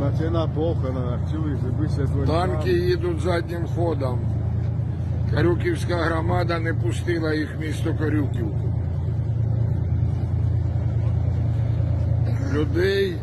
Наче на похоронах, чуєш, ви ще з Танки їдуть заднім ходом. Карюківська громада не пустила їх в місто Карюківку. Людей